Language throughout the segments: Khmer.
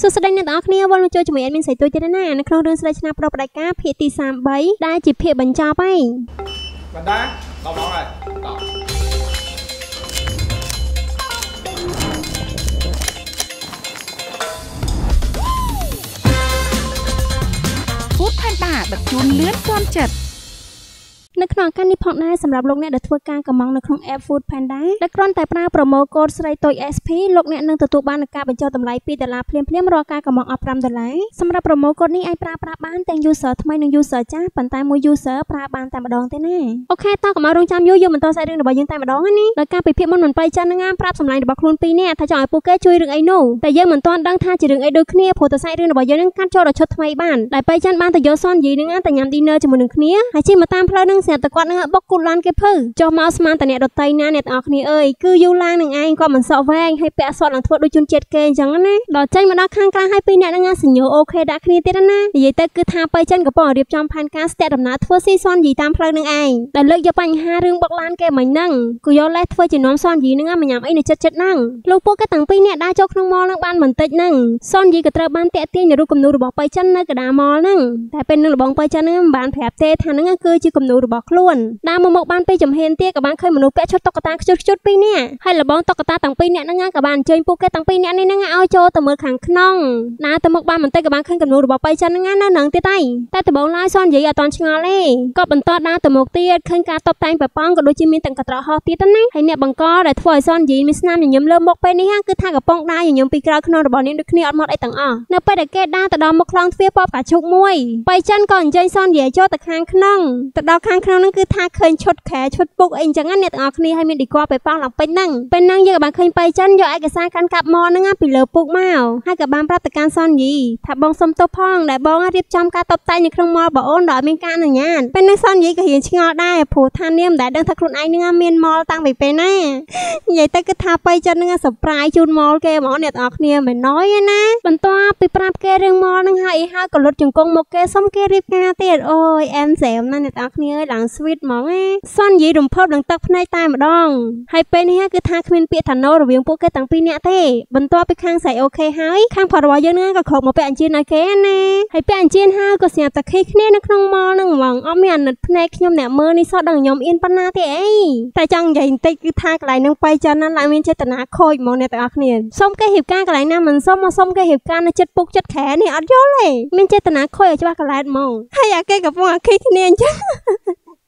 សួស្តីអ្នកទាំងអស់គ្នាវិលមកចូលជាមួយអេដមីនសៃទួយទៀតណានៅក្នុងរឿងស្រីឆ្នាប្រុសបដិការភាគទី33ដែលជាភាគបញ្ចប់ហើយបណ្ដាដល់មកហើយដល់ហ្វូដផាន់ដាដឹកជូនលឿនទាន់ចិត្ត នៅក្នុងឱកាសនេះផងដែរសម្រាប់លោកអ្នកដែលធ្វើការកម្មង់នៅក្នុង App Food Panda ដែលគ្រាន់តែប្រើប្រូម៉ូកូដស្រីតូច SP លោកអ្នកនឹងទទួលបានការបញ្ចុះតម្លៃ2ដុល្លារភ្លាមៗរាល់ការកម្មង់អស់5ដុល្លារសម្រាប់ប្រូម៉ូកូដនេះអាចប្រើប្រាស់បានទាំង user ថ្មីនិង user ចាស់ប៉ុន្តែមួយ user ប្រើបានតែម្ដងទេណាអូខេតោះកុំឲ្យរងចាំយូរយើងបន្តសាច់រឿងរបស់យើងតែម្ដងណាដោយការពិភាក្សាមុនមិនបៃចិននឹងប្រាប់សម្លាញ់របស់ខ្លួនពីរនាក់ថាចង់ឲ្យពួកគេជួយរឿងអីនោះតែយើងមិនទាន់ដឹងថាជារឿងអីដូចគ្នាព្រោះតែសាច់រឿងរបស់យើងនឹងកាត់ចូលដល់ឈុតថ្មីបានដែលបៃចិនបានទៅយកសនយីនឹងតែញ៉ាំ dinner ជាមួយនឹងគ្នាហើយជិះមកតាមផ្លូវនឹងស្រាប់តែគាត់នឹងបុកគូឡានគេភៅចុះមកស្មានតអ្នកដតីណាអ្នកទាំងអស់គ្នាអើយគឺយូឡាងនឹងឯងក៏មិនសក់វែងហើយពាក់សក់នឹងធ្វើដូចជនជាតិគេអញ្ចឹងណាដល់ចេញមកដល់ខាងក្រៅហើយពីរអ្នកនឹងសញ្ញោអូខេដាក់គ្នាទៀតណានិយាយទៅគឺថាបៃចិនកំពុងរៀបចំផែនការស្ទាក់ដំណើរធ្វើស៊ីសនយីតាមផ្លូវនឹងឯងដែលលើកយកបញ្ហារឿងបុកឡានគេមិញហ្នឹងគូយកលេសធ្វើជានាំសនយីនឹងមកញ៉ាំអីនៅចិត្តចិត្តហ្នឹងលោកពួកគេទាំងពីរអ្នកដើរចូលក្នុងម៉លនឹងបានបន្តិចហ្នឹងសនយីក៏ត្រូវបានតាក់ទាញនៅរូបគំនូររបស់បៃចិននៅកណ្ដាលម៉លហ្នឹងតែពេលនឹងលបងបៃចិនហ្នឹងមិនបានប្រាប់ទេថាហ្នឹងគឺជាគំនូររបស់ខ្លួនដើរមកមកបានពេលចំហៀនទៀតក៏បានឃើញមនុស្សពាក់ឈុតតុក្កតាខ្ជុតខ្ជុតពីរនាក់ហើយលបងតុក្កតាទាំងពីរនាក់ហ្នឹងក៏បានអញ្ជើញពួកគេទាំងពីរនាក់នេះហ្នឹងឲ្យចូលទៅមើលខាងក្នុងណាទៅមកបានបន្តិចក៏បានឃើញគំនូររបស់បៃចិនហ្នឹងនៅនឹងទៀតហើយតែដំបងឡាយសននិយាយអត់តន់ឆ្ងល់ទេក៏បន្តដើរទៅមុខទៀតឃើញការតបតែងប្រប៉ងក៏ដូចជាមានទាំងកត្រហោះទៀតណាហើយអ្នកបង្កដែលធ្វើឲ្យសននិយាយមានស្នាមញញឹមលើមុខពេលនេះគឺថាកំពុងដើរញញឹមពីក្រោយខ្នងរបស់នាងដូចគ្នាអត់មកអីទាំងអស់នៅពេលដែលគេដើរទៅដល់មុខខ្លងទ្វារពបកាឈុកមួយបៃចិនក៏អញ្ជើញសននិយាយចូលទៅខាងក្នុងទៅដល់ខាងក្នុងហ្នឹងគឺថាឃើញឈុតខែឈុតពុកអីអញ្ចឹងណាអ្នកទាំងអស់គ្នាឲ្យមានឌីកពេលប៉ោះឡើងពេញហ្នឹងពេលហ្នឹងយើងក៏បានឃើញបៃចិនយកឯកសារកាន់កាប់មកហ្នឹងពីលើពុកមកហើយក៏បានប្រាប់ទៅកាន់សនយីថាបងសុំទោសផងដែលបងរៀបចំការតបតែងនៅក្នុងម៉លបងអូនដោយមានការអនុញ្ញាតពេលនេះសនយីក៏រៀនឆ្ងល់ដែរព្រោះថានាមដែលដឹងថាខ្លួនឯងហ្នឹងមានម៉លតាំងពីពេលណានិយាយទៅគឺថាបៃចិនហ្នឹងសប្រៃជូនម៉លគេហ្មងអ្នកទាំងអស់គ្នាមិនណយណាបន្ទាប់ពីប្រាប់គេរឿងម៉លហ្នឹងហើយហើយក៏លុតជង្គង់មកគេសុំគេរៀបការទៀតអូយអែមសែមណាអ្នកទាំងអស់គ្នាអើយឡើង sweet ហ្មងណាសនយីរំភើបនឹងទឹកភ្នែកតែម្ដងហើយពេលនេះគឺថាគ្មានពាក្យថាណូរវាងពួកគេទាំងពីរនាក់ទេបន្ទាប់ពីខាងស្រីអូខេហើយខាងផតរបស់យើងហ្នឹងក៏គ្រប់មកពាក់អញ្ជើញឲ្យគេណាហើយពាក់អញ្ជើញហើយក៏ស្រាប់តែខីគ្នានៅក្នុងម៉លហ្នឹងហ្មងអត់មានអាណិតភ្នែកខ្ញុំអ្នកមើលនេះសោះដឹងខ្ញុំអៀនប៉ុណ្ណាទេអីតែចង់និយាយបន្តិចគឺថាកន្លែងហ្នឹងបៃចិនណាឡើងមានចេតនាខូចហ្មងអ្នកទាំងអស់គ្នាសុំគេរៀបការកន្លែងណាមិនសុំមកសុំគេរៀបការនៅចិត្តពុកចិត្តខែនេះអត់យល់ទេមានចេតនាខូចឲ្យច្បាស់កន្លែងហ្មងហើយអាគេកំពុងអាខីគ្នាអញ្ចឹង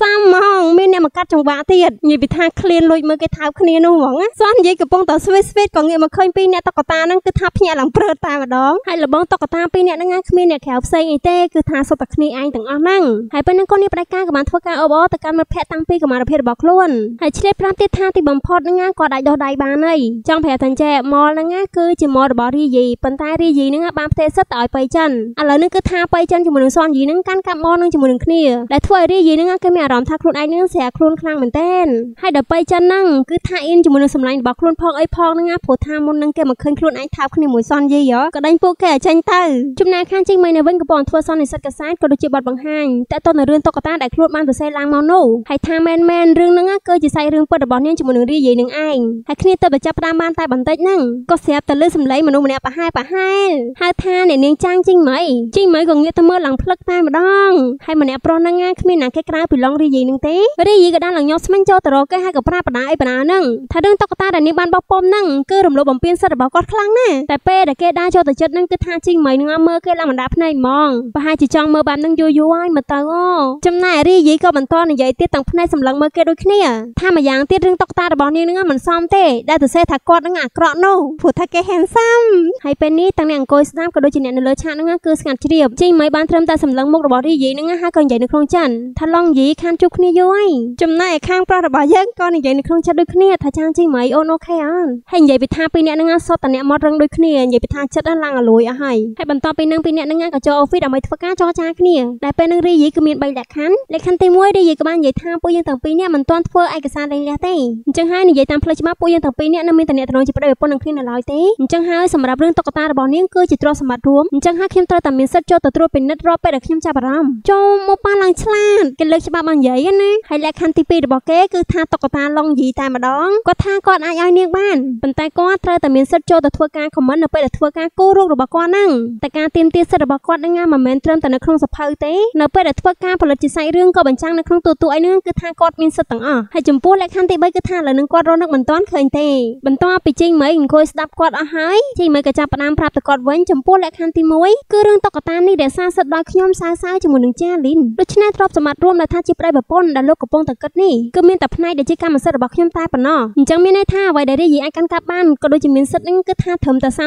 សាមហ្មងមានអ្នកមកកាត់ចង្វាក់ទៀតនិយាយពីថាឃ្លានលួចមើលគេថើបគ្នានោះហ្មងសោះនិយាយកំពុងតែស្វីស្វីតក៏ងាកមកឃើញពីអ្នកតុកតាហ្នឹងគឺថាភ្ញាក់ឡើងព្រើតតែម្ដងហើយលបងតុកតាពីរអ្នកហ្នឹងគ្មានអ្នកក្រៅផ្សេងអីទេគឺថាសុទ្ធតែគ្នាឯងទាំងអស់ហ្នឹងហើយពេលហ្នឹងកូននេះបដិការក៏បានធ្វើការអបអរទៅកាន់មិត្តភ័ក្តិតាំងពីកម្មាភិបរបស់ខ្លួនហើយឆ្លៀតប្រាប់ទៀតថាទីបំផុតហ្នឹងគាត់អាចដោះដៃបានហើយចង់ប្រាប់ថាចេះម៉លហ្នឹងគឺជាម៉លរបស់រីយីប៉ុន្តែរីយីហ្នឹងបានផ្ទេរសិទ្ធទៅឲ្យបៃចិនឥឡូវនេះគឺថាបៃចិនជាមួយនឹងសនយីហ្នឹងកាន់កាប់ម៉លហ្នឹងជាមួយនឹងគ្នាដែលធ្វើឲ្យរីយីហ្នឹងគេមានអារម្មណ៍ថាខ្លួនឯងហ្នឹងស្រាខ្លួនខ្លាំងមែនតើហើយដល់បីចិនហ្នឹងគឺថាអ៊ីនជាមួយនឹងសម្លាញ់របស់ខ្លួនផងអីផងហ្នឹងណាព្រោះថាមុនហ្នឹងគេមកឃើញខ្លួនឯងថើបគ្នាមួយសនយីហ៎ក៏ដេញពួកគេឲ្យចេញទៅចំណែកខាងជីងមីនៅវិញក៏បងធ្វើសននិស្សិតកសែតក៏ដូចជាបទបង្ហាញតែតទៅនៅរឿងតុក្កតាដែលខ្លួនបានសរសេរឡើងមកនោះហើយថាមែនមែនរឿងហ្នឹងគឺជាសាច់រឿងពិតរបស់នាងជាមួយនឹងរីយាយនឹងឯងហើយគ្នាទៅតែចាប់ផ្ដើមបានតែបន្តិចហ្នឹងក៏ស្រាប់តែលើសម្លេងមនុស្សម្នាក់ប្រហែលប្រហែលហៅថាអ្នកនាងចាងជីងមីជីងមីក៏ងាកទៅមើលឡើងផ្លឹកតែម្ដងហើយម្នាក់ប្រុសហ្នឹងគ្មានណាគេក្រៅពីឡងរីយាយនឹងទេរីយាយក៏ដាល់ឡើងញោមស្មាញ់ចូលទៅរកគេហើយក៏ប្រាប់បដាអីបដាហ្នឹងថារឿងតុក្កតាដែលនាងបានបោះពុំហ្នឹងគឺរំលោភបំពានសិទ្ធិរបស់គាត់ខ្លាំងណាស់តែពេលដែលគេដើរចូលទៅចិត្តហ្នឹងគឺថាជីងមីនឹងមើលគេឡើងបណ្ដាភ្នែកហ្មងប្រហែលជាចង់មើលបែបហ្នឹងយូរយូរហើយមើលទៅអូចំណែករីយាយក៏បន្តនិយាយទៀតទាំងភ្នែកសម្លឹងមើលគេដូចគ្នាថាម្យ៉ាងទៀតរឿងតុក្កតារបស់នាងហ្នឹងមិនសមទេដែលទៅសេថាគាត់ហ្នឹងអាក្រក់នោះព្រោះថាគេ handsome ហើយពេលនេះទាំងអ្នកអង្គុយស្ដាប់ក៏ដូចជាអ្នកនៅលើឆាកហ្នឹងគឺស្ងាត់ជ្រាបជីងមីបានត្រឹមតែសម្លឹងមុខរបស់រីយាយហ្នឹងហើយក៏និយាយនៅក្នុងចិនថាឡងយីខានជួបគ្នាយូរហើយចំណែកខាងប្រុសរបស់យើងក៏និយាយនៅក្នុងចិត្តដូចគ្នាថាចាងជីមីអូនអូខេអត់ហើយនិយាយពីថាពីអ្នកនឹងសុទ្ធតែអ្នកមករឹងដូចគ្នានិយាយពីថាចិត្តឡើងអាលួយអស់ហើយហើយបន្តពីនឹងពីអ្នកនឹងក៏ចូលអូហ្វីសដើម្បីធ្វើការចរចាគ្នាដែលពេលនឹងរីយីគឺមាន3លក្ខខណ្ឌលក្ខខណ្ឌទី1រីយីក៏បាននិយាយថាពួកយើងទាំងពីរនាក់មិនទាន់ធ្វើឯកសារលេងលះទេអញ្ចឹងហើយនិយាយតាមផ្លូវច្បាប់ពួកយើងទាំងពីរនាក់នៅមានតំណែងជាប្តីប្រពន្ធនឹងគ្នានៅឡើយទេអញ្ចឹងហើយសម្រាប់រឿងតុក្កតារបស់នាងគឺជាទ្រព្យសម្បត្តិរួមអញ្ចឹងហើយខ្ញុំត្រូវតែមានសិទ្ធិចូលទៅត្រួតពិនិត្យរាល់ពេលដែលខ្ញុំចាប់អារម្មណ៍ចូលមកប៉ាឡើងឆ្លាតគេលើកច្បាប់បាននិយាយណាហើយលក្ខខណ្ឌទី2របស់គេគឺថាតុក្កតាឡុងយីតែម្ដងគាត់ថាគាត់អាចឲ្យនាងបានប៉ុន្តែគាត់ត្រូវតែមានសិទ្ធិចូលទៅធ្វើការខមមិននៅពេលដែលធ្វើការគូររូបរបស់គាត់ហ្នឹងតែការទាមទារសិទ្ធិរបស់គាត់ហ្នឹងមិនមែនត្រឹមតែនៅក្នុងសភៅទេនៅពេលដែលធ្វើការផលិតជាសាច់រឿងក៏បញ្ចាំងនៅក្នុងទូទួលអីហ្នឹងគឺថាគាត់មានសិទ្ធិទាំងអស់ហើយចំពោះលក្ខខណ្ឌទី3គឺថាឥឡូវហ្នឹងគាត់រស់នឹកមិនទាន់ឃើញទេបន្ទាប់ពីចេញមកអង្គុយស្ដាប់គាត់អស់ហើយចេញមកក៏ចាប់ផ្ដើមប្រាប់ទៅគាត់វិញចំពោះលក្ខខណ្ឌទី1គឺរឿងតុក្កតានេះរក្សាសិទ្ធិដល់ខ្ញុំសៅសៅជាមួយនឹងចាលីនដូច្នេះទ្រព្យសម្បត្តិរួមដែលថាជាប្តីប្រពន្ធដែលលោកកំពុងតែគិតនេះគឺមានតែផ្នែកដែលជាកម្មសិទ្ធិរបស់ខ្ញុំតែប៉ុណ្ណោះអញ្ចឹងមានន័យថាអ្វីដែលរាយអាចកាន់កាប់បានក៏ដូចជាមានសិទ្ធិនឹងគឺថាត្រឹមតែ33%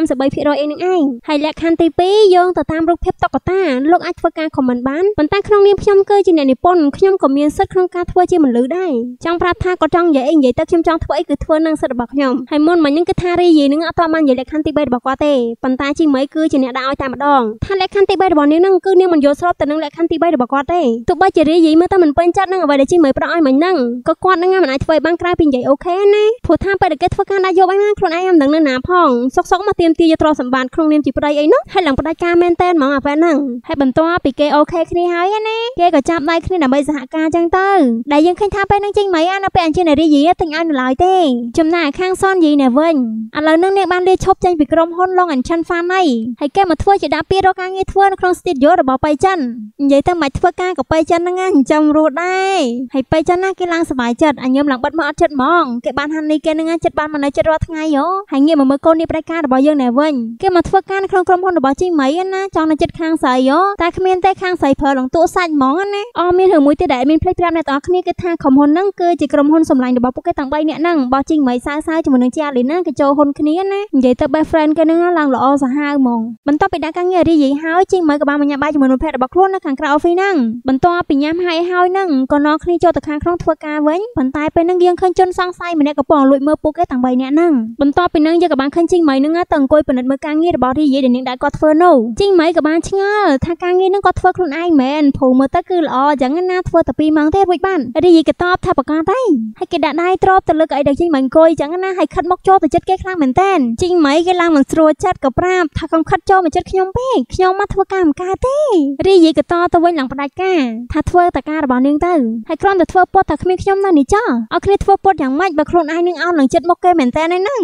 ឯងនឹងឯងហើយលក្ខខណ្ឌទី2យោងទៅតាមរូបភាពតុក្កតាលោកអាចធ្វើការខមមិនបានប៉ុន្តែក្នុងនាមខ្ញុំគឺជាអ្នកនិពន្ធខ្ញុំក៏មានសិទ្ធិក្នុងការធ្វើជាមនុស្សដែរចង់ប្រាប់ថាគាត់ចង់និយាយអីនិយាយទៅខ្ញុំចង់ធ្វើអីគឺធ្វើនឹងសិទ្ធិរបស់ខ្ញុំហើយមុនមិញហ្នឹងគឺថារីយីនឹងអត់តបាននិយាយលក្ខខណ្ឌទី3របស់គាត់ទេប៉ុន្តែជីមីគឺជាអ្នកដាក់ឲ្យតែម្ដងថាលក្ខខណ្ឌទី3របស់នាងហ្នឹងគឺនាងមិនយល់ស្របទៅនឹងលក្ខខណ្ឌទី3របស់គាត់ទេទោះបីជារីយីមើលទៅមិនពេញចិត្តនឹងអ្វីដែលជីមីប្រោះឲ្យមិញហ្នឹងក៏គាត់នឹងមិនអាចធ្វើឲ្យបានក្រៅពីនិយាយអូខេណាព្រោះថាពេលដែលគេធ្វើការដាក់យកអីណាខ្លួនឯងមិនដឹងនៅណាផងសុកសុកមកទៀមទាយកទ្រព្យសម្បត្តិក្នុងនាមជាប្តីអីនោះហើយឡើងផ្ដាច់ការមែនតែនហ្មងអាពេលហ្នឹងហើយបន្ទាប់ពីគេអូខេគ្នាហើយណាគេក៏ចាប់ដៃគ្នាដើម្បីសហការចឹងទៅដែលយើងឃើញថាពេលហ្នឹងចេញមិនអានៅពេលអញ្ជើញរីយីទិញឲ្យនៅឡើយទេចំណែកខាងសនយីនៅវិញឥឡូវហ្នឹងនាងបានលាឈប់ចេញពីក្រុមហ៊ុន Long and Chan Fan ហើយហើយគេមកធ្វើជាដាក់ពីរកការងារធ្វើនៅក្នុងស្ទីឌីយោរបស់បៃចិននិយាយទៅមិនធ្វើការក៏បៃចិនហ្នឹងចិញ្ចឹមរស់ដែរហើយបៃចិនណាគេឡើងសុបាយចិត្តអញញឹមឡើងបិទមកអត់ចិត្តហ្មងគេបានហាន់នេះគេហ្នឹងចិត្តបានមកនៅចិត្តរាល់ថ្ងៃយោហើយងាកមកមើលកូននេះប្រការរបស់យើងណែវិញគេមកធ្វើការនៅក្នុងក្រុមហ៊ុនរបស់ជីមីណាចង់នៅចិត្តខាងស្រីយោតែគ្មានទេខាងស្រីប្រើលងតួសាច់ហ្មងណាអមានរឿងមួយទៀតដែលមានភ្លេចប្រាប់អ្នកទាំងអស់គ្នាគឺថាក្រុមហ៊ុនហ្នឹងគឺជាក្រុមហ៊ុនសម្លាញ់របស់ពួកគេទាំង3នាក់ហ្នឹងបោះជីមីសៅសៅជាមួយនឹងជាលីណាគេចូលហ៊ុនគ្នាណានិយាយទៅ best friend គេហ្នឹងឡើងល្អសាហាវហ្មងបន្ទាប់ពីដាក់ការងាររីយីហើយជីមីក៏បានមកញ៉ាំបាយជាមួយមិត្តភក្តិរបស់ខ្លួននៅខាងក្រៅ office ហ្នឹងបន្ទាប់ពីញ៉ាំហើយហើយហ្នឹងក៏នាំគ្នាចូលទៅខាងក្នុងធ្វើការវិញប៉ុន្តែពេលហ្នឹងយើងឃើញជនសង្ស័យម្នាក់កំពុងលួចមើលពួកគេទាំង3នាក់ហ្នឹងបន្ទាប់ពីហ្នឹងយើងក៏បានឃើញជីមីហ្នឹងទៅអង្គុយពិនិត្យមើលការងាររបស់រីយីដែលនាងដែលគាត់ធ្វើនោះជីមីក៏បានឆ្ងល់ថាការងារហ្នឹងគាត់ធ្វើខ្លួនឯងមែនព្រោះមើលទៅគឺល្អអញ្ចឹងណាធ្វើតែ2ម៉ោងទេរួចបានរីយីក៏តបថាប្រកាសទេហើយគេដាក់ដៃទ្របទៅលើកៅអីដែលជីមីអង្គុយអញ្ចឹងណាហើយខិតមកចូលទៅចិត្តគេខ្លាំងមែនតើជីមីគេឡើងមិនស្រួលចិត្តក៏ប្រាប់ថាកុំខិតចូលមកចិត្តខ្ញុំពេកខ្ញុំមកធ្វើការមិនកើតទេរីយីក៏តទៅវិញឡើងផ្ដាច់ការថាធ្វើតែការរបស់នាងទៅហើយគ្រាន់តែធ្វើពុតថាគ្មានខ្ញុំនៅនេះចោះឲ្យគ្នាធ្វើពុតយ៉ាងម៉េចបើខ្លួនឯងនឹងអោននឹងចិត្តមកគេមែនតើហ្នឹង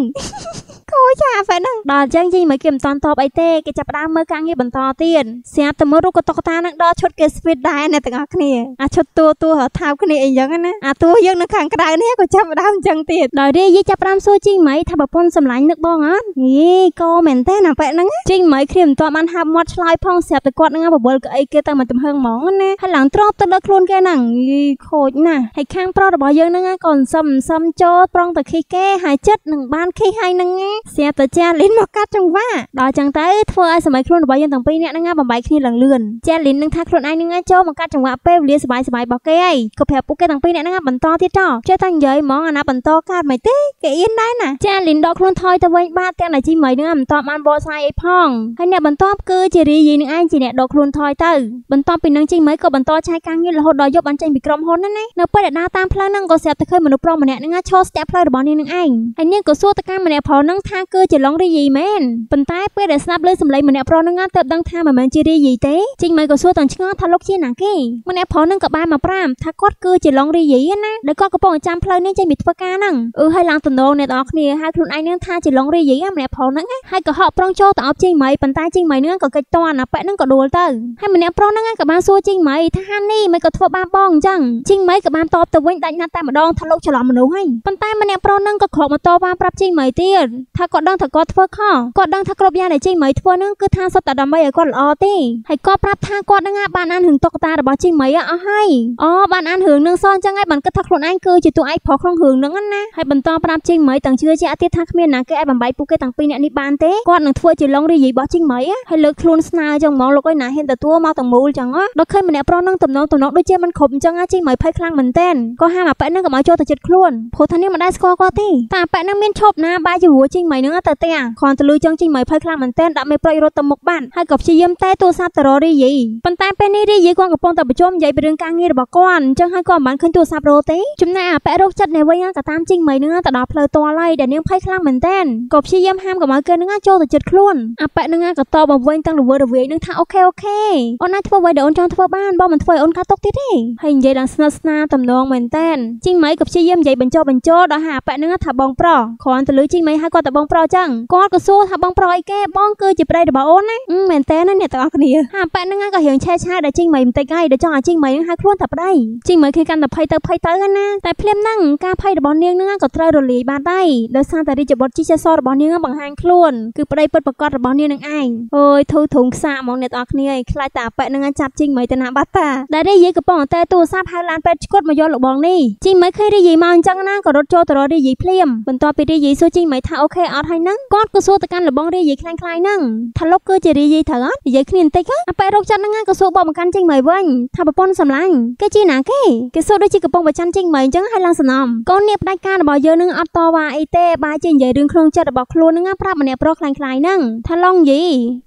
គួរចាហ្វេហ្នឹងដល់អញ្ចឹងជីមិនគេមិនតន់តបអីទេគេចាប់ផ្ដើមមើលការងារបន្តទៀតស្រាប់តែមើលរូបកតុកតានឹងដល់ឈុតគេស្វីតដែរអ្នកទាំងអស់គ្នាអាឈុតតួតួថៅគ្នាអីចឹងណាអាតួយើងនៅខាងក្រៅនេះក៏ចាប់ផ្ដើមអញ្ចឹងទៀតដល់រីយីចាប់ផ្ដើមសួរជីម៉ៃថាប្រពន្ធសម្លាញ់នឹកបងអត់យីកោមែនទេណាប៉ែហ្នឹងជីម៉ៃគ្នាមិនតន់បានហាប់មាត់ឆ្លើយផងស្រាប់តែគាត់នឹងបបលក្អីគេទៅមកទំហឹងហ្មងណាហើយឡើងទ្របទៅលើខ្លួនគេហ្នឹងយីខូចណាស់ហើយខាងប្រុសរបស់យើងហ្នឹងក៏សឹមសឹមចូលប្រងទៅខីគេហើយចិត្តនឹងបានខីហើយហ្នឹងស្រាប់តែចាលីនមកកាត់ចង្វាដល់ចឹងទៅធ្វើឲ្យសម័យខ្លួនរបស់យើងទាំងពីរនាក់ហ្នឹងបំបីគ្នាឡើងលឿនចាលីននឹងថាខ្លួនឯងហ្នឹងចូលមកកាត់ចង្វាពេលវេលាសុបាយសុបាយរបស់គេហើយក៏ប្រាប់ពួកគេទាំងពីរនាក់ហ្នឹងបន្តទៀតចោចេះតែនិយាយហ្មងអាណាបន្តកាត់មិនទេគេអៀនដែរណាចាលីនដកខ្លួនថយទៅវិញបាទទាំងតែជីមីហ្នឹងមិនតបបានបកស្រាយអីផងហើយអ្នកបន្តគឺជារីយីនឹងឯងជាអ្នកដកខ្លួនថយទៅបន្ទាប់ពីនឹងជីមីក៏បន្តឆាយការងាររហូតដល់យប់បានចេញពីក្រុមហ៊ុនណានៅពេលដែលដើរតាមផ្លូវហ្នឹងក៏ស្រាប់តែឃើញមនុស្សប្រុសម្នាក់ហ្នឹងឈរស្ទាក់ផ្លូវរបស់នាងនឹងឯងហើយនាងក៏សួរទៅកាន់ម្នាក់ប្រុសហ្នឹងថាគឺជាឡុងរីយីមែនប៉ុន្តែពេលដែលស្ដាប់ឮសំឡេងម្នាក់ប្រុសហ្នឹងទើបដឹងថាមិនមែនជារីយីទេជីមីក៏សួរទាំងឆ្ងល់ថាលោកជាណាគេម្នាក់ប្រុសហ្នឹងក៏បានមកប្រាំថាគាត់គឺជាឡុងរីយីណាដែលគាត់កំពុងចាំផ្លូវនេះចេញពីធ្វើការហ្នឹងអឺហើយឡើងតំណងអ្នកនរគ្នាហើយខ្លួនឯងនឹងថាជាឡុងរីយីម្នាក់ប្រុសហ្នឹងហើយក៏ហក់ប្រុងចូលទៅអប់ជីមីប៉ុន្តែជីមីហ្នឹងក៏កិច្ចតន់អាប៉ែហ្នឹងក៏ដួលទៅហើយម្នាក់ប្រុសហ្នឹងក៏បានសួរជីមីថាហានីមិនក៏ធ្វើបាបបងអញ្ចឹងជីមីក៏បានតបទៅវិញដាច់ណាត់តែម្ដងថាលោកច្រឡំមនុស្សហើយប៉ុន្តែម្នាក់ប្រុសហ្នឹងក៏ក្រោកមកតបប្រាប់ជីមីទៀតថាគាត់ដឹងថាគាត់ធ្វើខុសគាត់ដឹងថាគ្រប់យ៉ាងដែលជីមីធ្វើហ្នឹងគឺថាសុទ្ធតែដើម្បីឲ្យគាត់ល្អទេហើយគាត់ប្រាប់ថាគាត់ហ្នឹងបានអានរឿងតុក្កតារបស់ជីមីអស់ហើយអូបានអានរឿងនឹងសអញ្ចឹងហើយបានគិតថាខ្លួនឯងគឺជាតួឯកប្រុសក្នុងរឿងហ្នឹងណាហើយបន្តប្រាប់ជីមីទាំងជឿជាក់ទៀតថាគ្មានណាគេអាចបំបីពួកគេទាំងពីរនាក់នេះបានទេគាត់នឹងធ្វើជាឡុងរីយីរបស់ជីមីហើយលើកខ្លួនស្នើចឹងហ្មងលោកអើយណាហ៊ានទទួលមកទាំងមូលចឹងដល់ឃើញម្នាក់ប្រុសនឹងទំនងទំនងដូចជាមិនគ្រប់អញ្ចឹងជីមីភ័យខ្លាំងមែនតែនក៏ហាមអាប៉ែនឹងក៏មកចូលទៅចិត្តខ្លួនព្រោះថានេះមិនដែលស្គាល់គាត់ទេតែអាប៉ែនឹងមានឈប់ណាបាយជាមួយជីមីនឹងទៅផ្ទះគ្រាន់តែលឺចង់ជីងមីភ័យខ្លាំងមែនទែនដាក់មេប្រូចរត់ទៅមុខបានហើយក៏ព្យាយាមតែទូរស័ព្ទទៅរករីយីប៉ុន្តែពេលនេះរីយីគាត់កំពុងតែប្រជុំនិយាយពីរឿងការងាររបស់គាត់អញ្ចឹងហើយគាត់មិនបានឃើញទូរស័ព្ទរកទេចំណែកអាប៉ែរោគចិត្តនេះវិញក៏តាមជីងមីនឹងទៅដល់ផ្លូវទាល់ហើយដែលនាងភ័យខ្លាំងមែនទែនក៏ព្យាយាមហាមកុំឲ្យគេនឹងចូលទៅជិតខ្លួនអាប៉ែនឹងក៏តបមកវិញទាំងរវើរវាយនឹងថា OK OK អូនអាចធ្វើអ្វីដែលអូនចង់ធ្វើបានបើមិនធ្វើឲ្យអូនកាត់ទុកទៀតទេហើយនិយាយដល់ស្និទ្ធស្នាលតំណងមែនទែនជីងមីក៏ព្យាយាមនិយាយបញ្ចុះបញ្ចូលដល់ហាអាប៉ែនឹងថាបងប្រុសគ្រាន់តែលឺជីងមីហៅគាត់ថាបងប្រុសចឹងគាត់ក៏សួរថាបងប្រុសអីគេបងគឺជាប្តីរបស់អូនណាមែនតើណាអ្នកទាំងអស់គ្នាហាប៉ែហ្នឹងក៏រៀងឆេះឆាយដល់ជីងមីបន្តិចហើយដល់ចង់ឲ្យជីងមីហ្នឹងហៅខ្លួនថាប្តីជីងមីឃើញកាន់តែភ័យទៅភ័យទៅណាតែភ្លាមហ្នឹងការភ័យរបស់នាងហ្នឹងក៏ត្រូវរលាយបានដែរដោយសារតែរាជបុត្រជីចេសរបស់នាងបង្ហាញខ្លួនគឺប្តីពិតប្រាកដរបស់នាងនឹងឯងអើយធូរធុងខ្សាហ្មងអ្នកទាំងអស់គ្នាអើយខ្លាចតែអាប៉ែហ្នឹងចាប់ជីងមីទៅណាបាត់តាដែលរីយាយកំពុងតែទូរស័ព្ទហៅឡានពេទ្យឈុតមកយកលោកបងនេះជីងមីឃើញរីយាយមកអញ្ចឹងណាក៏រត់ចូលទៅរករីយាយភ្លាមបន្ទាប់ពីរីយាយសួរជីងមីថាអូខេអត់ហើយហ្នឹងគាត់ក៏សួរទៅកាន់លោកបងរីយាយខ្លាំងខ្លាយហ្នឹងថាលោកគឺជារីយាយត្រូវអត់និយាយគ្នាបន្តិចអាប៉ែរោគចិត្តហ្នឹងក៏សួរបបមកកាន់ចេញមកវិញថាប្រពន្ធសម្លាញ់គេជាណាគេគេសួរដូចជាកំពុងប្រច័នចេញមកអញ្ចឹងហើយឡើងសំណំកូននេះផ្ដាច់ការរបស់យើងនឹងអត់តវ៉ាអីទេបើជានិយាយរឿងក្នុងចិត្តរបស់ខ្លួនហ្នឹងប្រាប់ម្នាក់ប្រុសខ្លាំងខ្លាយហ្នឹងថាឡុងយី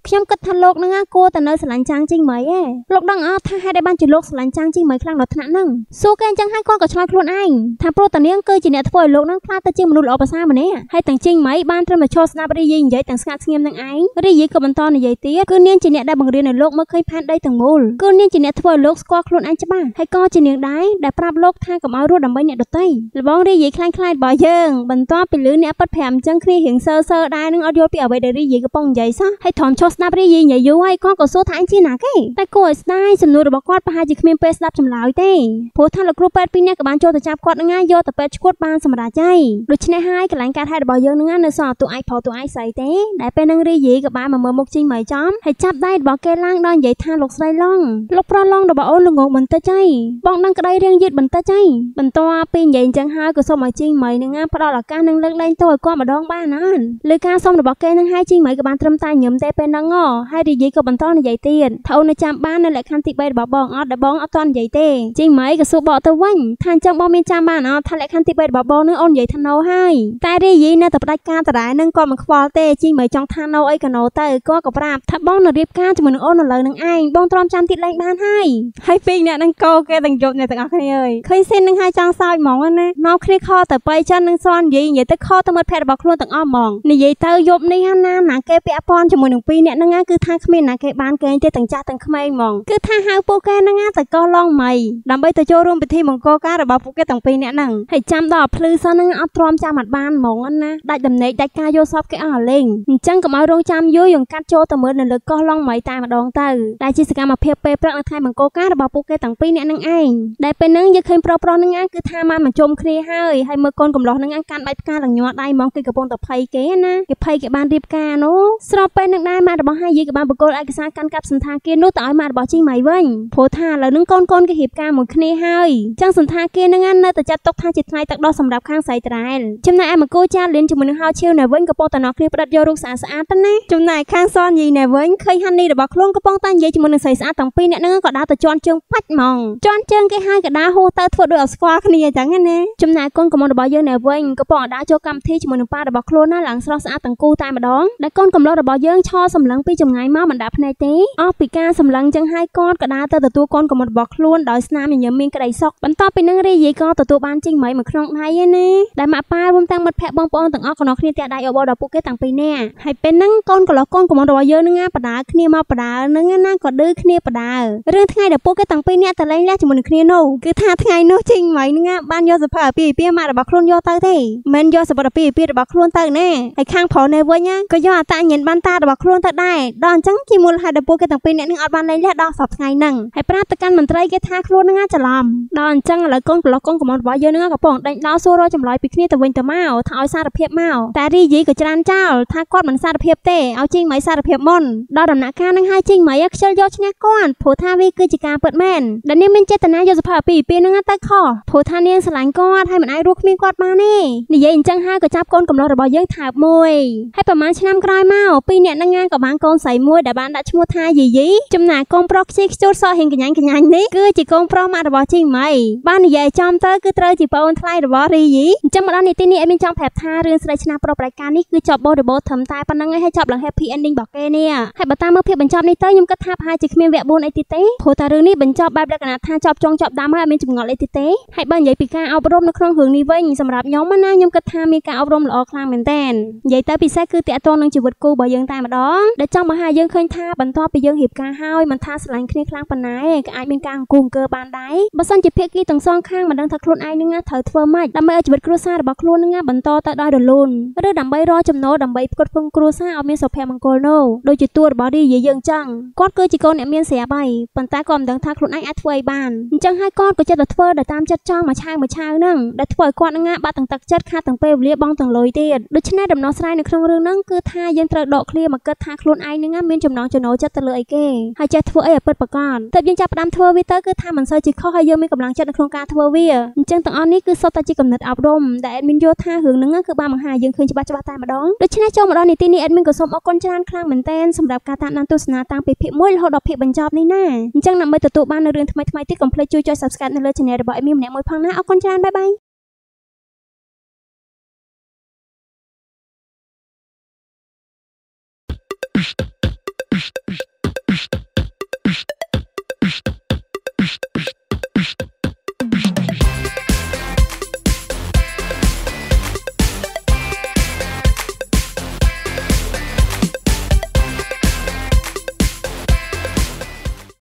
ខ្ញុំគិតថាលោកហ្នឹងគួរតែនៅស្រឡាញ់ចាងចេញមកឯងលោកដឹងអត់ថាហេតុអីបានជាលោកស្រឡាញ់ចាងចេញមកខ្លាំងដល់ថ្នាក់ហ្នឹងសួរគេអញ្ចឹងហើយគាត់ក៏ឆ្លើយខ្លួនឯងថាព្រោះតានាងគឺជាអ្នកធ្វើឲ្យលោកហ្នឹងខ្លាចទៅជាមនុស្សល្អប្រសើរម្នាក់ហើយទាំងចេញមកបានត្រឹមតែឈរស្ដាប់រីយីនិយាយទាំងស្ងាត់ស្ងៀមនឹងឯងរីយីក៏បន្តនិយាយទៀតគឺនាងជាអ្នកដែលបង្រៀនឲ្យលោកមើលឃើញផែនដីទាំងមូលគឺនាងជាអ្នកធ្វើឲ្យលោកស្គាល់ខ្លួនឯងច្បាស់ហើយក៏ជានាងដែរដែលប្រាប់លោកថាកុំឲ្យរស់ដើម្បីអ្នកដទៃលបងរីយាយខ្លាំងខ្លាយរបស់យើងបន្ទាប់ពីលឺអ្នកប៉ັດ5អញ្ចឹងគ្នារៀងសើសើដែរនឹងអត់យល់ពីអ្វីដែលរីយាយកំពុងនិយាយសោះហើយធំឈប់ស្ដាប់រីយាយនិយាយយូរហើយគាត់ក៏សួរថាអញជាណាគេតែគួរឲ្យស្ដាយសំណួររបស់គាត់ប្រហែលជាគ្មានពេលស្ដាប់ចម្លើយទេព្រោះថាលោកគ្រូពេទ្យពីរនាក់ក៏បានចូលទៅចាប់គាត់នឹងហើយយកទៅពេទ្យឈួតបានសម្រាប់ហើយដូច្នេះហើយកន្លែងកាត់ហេតុរបស់យើងនឹងនៅសល់តួឯកប្រុសតួឯកស្រីទេដែលពេលនឹងរីយាយក៏បានមកមើលមុខជីងមកចំហើយចាប់ដៃរបស់គេឡើងដល់និយាយថាលោកស្រីឡុងលោកប្រុសឡុងរបស់អូនល្ងងបន្តិចហើយបងដឹងក្តីរៀងយឺតបន្តិចហើយបន្ទាប់ពីនិយាយអញ្ចឹងហើយក៏សូមឲ្យជីងមីនឹងផ្ដល់ឱកាសនឹងលើកលែងទោសឲ្យគាត់ម្ដងបានអើលើការសុំរបស់គេនឹងហើយជីងមីក៏បានត្រឹមតែញឹមតែពេលហ្នឹងហើយរីយាយក៏បន្តនិយាយទៀតថាអូននៅចាំបាននៅលក្ខខណ្ឌទី3របស់បងអត់ដែលបងអត់តន់និយាយទេជីងមីក៏សួរបកទៅវិញថាអញ្ចឹងបងមានចាំបានអត់ថាលក្ខខណ្ឌទី3របស់បងនឹងអូននិយាយថាណូហើយតែរីយាយនៅតែផ្ដាច់ការតរ៉ែនឹងគាត់មិនខ្វល់ទេជីងមីចង់ថាណូអីក៏ណូទៅគាត់ក៏ប្រាប់ថាបងនៅរៀបការជាមួយនឹងអូននៅលើនឹងឯងបងទ្រាំចាំទៀតលែងបានហើយហើយពីរអ្នកនឹងកោគេទាំងយប់អ្នកទាំងអស់គ្នាអើយឃើញស៊ីននឹងហើយចង់សើចហ្មងណានាំគ្នាខទៅបៃចិននឹងសននិយាយនិយាយទៅខទៅមិត្តភ័ក្តិរបស់ខ្លួនទាំងអស់ហ្មងនិយាយទៅយប់នេះណាណាគេពាក់ព័ន្ធជាមួយនឹងពីរអ្នកហ្នឹងគឺថាគ្មានណាគេបានកេងទេទាំងចាស់ទាំងក្មេងហ្មងគឺថាហៅពួកគេហ្នឹងទៅកោឡងមៃដើម្បីទៅចូលរួមពិធីមង្គលការរបស់ពួកគេទាំងពីរអ្នកហ្នឹងហើយចាំដល់ភ្លឺសិនហ្នឹងអត់ទ្រាំចាំអត់បានហ្មងណាដាច់ដំណេកដាច់ការយកសពគេអស់លេងអញ្ចឹងកុំឲ្យរងចាំយូរយើងកាត់ចូលទៅមើលនៅលើកោះឡងមៃតែម្ដងទៅដែលជាសកម្មភាពពេលព្រឹកនៅថ្ងៃមង្គលការរបស់ពួកគេទាំងពីរអ្នកនឹងឯងដែលពេលហ្នឹងយើងឃើញប្រុសប្រុសនឹងគឺថាមកមកជុំគ្នាហើយហើយមើលកូនកំលោះនឹងកាន់បាច់ផ្កាឡើងញ័រដៃហ្មងគេកំពុងតែភ័យគេណាគេភ័យគេបានរៀបការនោះស្របពេលនឹងដែរម៉ាក់របស់ហើយយាយក៏បានបកគោលឯកសារកាន់កាប់សន្តាគារនោះទៅឲ្យម៉ាក់របស់ជីងម៉ៃវិញព្រោះថាឥឡូវនឹងកូនកូនគេរៀបការមួយគ្នាហើយចឹងសន្តាគារនឹងនៅតែចាត់ទុកថាជាថ្ងៃទឹកដោះសម្រាប់ខាងស្រីត្រែលចំណែកឯមកគោចាលៀនជាមួយនឹងហៅឈៀវនៅវិញកំពុងតែណោះគ្នាផ្ដិតយករូបស្អាតស្អាតទៅណាចំណែកខាងសនយីនៅវិញឃើញហានីរបស់ខ្លួនកំពុងតែនិយាយជាមួយនឹងស្រីស្អាតទាំងពីរអ្នកនឹងក៏ដើរទៅជន់ជើងបាច់ហ្មងជន់ជើងគេហើយក៏ដើរហួសទៅធ្វើដូចអត់ស្គាល់គ្នាអញ្ចឹងណាចំណែកកូនកំមុំរបស់យើងនៅវិញក៏ពងដើរចូលកម្មវិធីជាមួយនឹងប៉ារបស់ខ្លួនណាឡើងស្រស់ស្អាតទាំងគូតែម្ដងដែលកូនកំឡុងរបស់យើងឈរសម្លឹងពីចម្ងាយមកមិនដាក់ភ្នែកទេអស់ពីការសម្លឹងចឹងហើយគាត់ក៏ដើរទៅទទួលកូនកំមុំរបស់ខ្លួនដោយស្នាមញញឹមមានក្តីសុខបន្ទាប់ពីនឹងរីយាយក៏ទទួលបានជីងមីមួយក្នុងដៃឯណាដែលម៉ាក់ប៉ារួមទាំងមិត្តភ័ក្តិបងប្អូនទាំងអស់ក៏នៅគ្នាទាំងដៃអបអរដល់ពួកគេទាំងពីរនាក់ហើយពេលហ្នឹងកូនកន្លោះកូនកំមុំរបស់យើងនឹងណាបដាគ្នាមកបដានឹងណាក៏ឌឺគ្នាបដារឿងថ្ងៃដែលពួកគេទាំងពីរនាក់ទៅលេងលះជាមួយនឹងគ្នានោះគឺថាថ្ងៃនោះជីងមីនឹងបានយកសភៅអាពាហ៍ពិពាហ៍ម៉ាក់របស់ខ្លួនយកទៅទេមិនយកសភៅអាពាហ៍ពិពាហ៍របស់ខ្លួនទៅណាហើយខាងប្រុសនៅវិញក៏យកអតញ្ញិនបានតារបស់ខ្លួនទៅដែរដល់អញ្ចឹងជាមូលហេតុដែលពួកគេទាំងពីរនាក់នឹងអត់បានលេងលះដល់សប្តាហ៍ថ្ងៃហ្នឹងហើយប្រាប់ទៅកាន់មន្ត្រីគេថាខ្លួននឹងច្រឡំដល់អញ្ចឹងឥឡូវកូនប្រុសកូនកំមុំរបស់យើងនឹងកំពុងដេញដោលសួររកចម្លើយពីគ្នាទៅវិញទៅមកថាឲ្យសារភាពមកតែរីយីក៏ច្រានចោលថាគាត់មិនសារភាពទេឲ្យជីងម៉ៃសារភាពមុនដល់ដំណាក់កាលនឹងឲ្យជីងម៉ៃខ្ជិលយកឈ្នះគាត់ព្រោះថាវាគឺជាការពិតមែនដែលនាងមានចេតនាយកសភាពីពីនឹងទៅខុសព្រោះថានាងស្រឡាញ់គាត់ហើយមិនអាចរស់គ្មានគាត់បានទេនិយាយអញ្ចឹងហើយក៏ចាប់កូនកំឡុះរបស់យើងថើបមួយហើយប្រហែលឆ្នាំក្រោយមកពីរអ្នកនឹងក៏បានកូនស្រីមួយដែលបានដាក់ឈ្មោះថាយីយីចំណែកកូនប្រុសខ្ជិលខ្ជួតសហៀងកញ្ញាញ់កញ្ញាញ់នេះគឺជាកូនប្រុសម៉ាក់របស់ជីងម៉ៃបាននិយាយចំទៅគឺត្រូវជាប្អូនថ្លៃរបស់រីយីអញ្ចឹងមកដល់នីតិនេះអេមានចង់ប្រាប់ថារឿងស្រីឆ្នះប្រុសប្រុសប្រការនេះគឺចប់បរិបូរត្រឹមតែប៉ុណ្្នឹងឯងហើយចប់ឡើង happy ending របស់គេនេះហើយបើតាមមើលភាពបញ្ចប់នេះទៅខ្ញុំគិតថាប្រហែលជាគ្មានវគ្គ4អីទៀតទេព្រោះតែរឿងនេះបញ្ចប់បែបលក្ខណៈថាចប់ចុងចប់ដើមហើយអត់មានចម្ងល់អីទៀតទេហើយបើនិយាយពីការអប់រំនៅក្នុងរឿងនេះវិញសម្រាប់ខ្ញុំណាខ្ញុំគិតថាមានការអប់រំល្អខ្លាំងមែនតើនិយាយទៅពិសេសគឺតាក់ទងនឹងជីវិតគូរបស់យើងតែម្ដងដែលចង់មកឲ្យយើងឃើញថាបន្ទាប់ពីយើងរៀបការហើយមិនថាស្រឡាញ់គ្នាខ្លាំងប៉ុណ្ណាក៏អាចមានការអង្គុយអង្គើបានដែរបើសិនជាភាគីទាំងសងខាងមិនដឹងថាខ្លួនឯងនឹងត្រូវធ្វើម៉េចដើម្បីឲ្យជីវិតគ្រួសាររបស់ខ្លួននឹងបន្តទៅដោយរលូនឬដើម្បីរកចំណូលដើម្បីផ្គត់ផ្គង់គ្រួសារឲ្យមានសុភមង្គលនោះដូចជាតួរបស់រីយាយើងចឹងគាត់គឺជាកូនអ្នកមានស្រាប់ហើយប៉ុន្តែគាត់មិនដឹងថាខ្លួនឯងអាចធ្វើអីបានអញ្ចឹងហើយគាត់ក៏ចិត្តតែធ្វើដោយតាមចិត្តចង់មួយឆាវមួយឆាវហ្នឹងដែលធ្វើឲ្យគាត់នឹងបាត់ទាំងទឹកចិត្តខាតទាំងពេលវេលាបងទាំងលុយទៀតដូច្នេះដំណោះស្រាយនៅក្នុងរឿងហ្នឹងគឺថាយើងត្រូវដកឃ្លាមកគិតថាខ្លួនឯងនឹងមានចំណងចំណូលចិត្តទៅលើអីគេហើយចេះធ្វើអីឲ្យពិតប្រាកដតែយើងចាប់ផ្ដើមធ្វើវាទៅគឺថាមិនសូវជាខុសហើយយើងមានកម្លាំងចិត្តនៅក្នុងការធ្វើវាអញ្ចឹងទាំងអស់នេះគឺសុទ្ធតែជាកំណត់អប់រំដែល admin យល់ថារឿងហ្នឹងគឺបានបង្ហាញយើងឃើញច្បាស់ច្បាស់តែម្ដងដូច្នេះចូលមកដល់នីតិនេះ admin ក៏សូមអរគុណច្រើនខ្លាំងមែនទែនសម្រាប់ការតាមដានទស្សនាតាំងពីភាគ1រហូតដល់ភាគបញ្ចប់នេះណាអញ្ចឹងដើម្បីទទួលបាននូវរឿងថ្មីៗទៀតកុំភ្លេចជួយចុច subscribe នៅលើ channel របស់ admin ម្នាក់មួយផងណាអរគុណច្រើនបាយបាយ